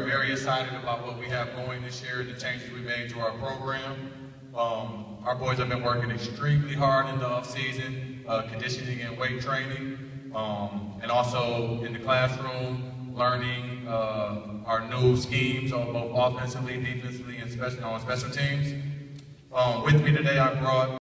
are very excited about what we have going this year, the changes we made to our program. Um, our boys have been working extremely hard in the offseason, uh, conditioning and weight training, um, and also in the classroom, learning uh, our new schemes on both offensively, defensively, and special, on special teams. Um, with me today, I brought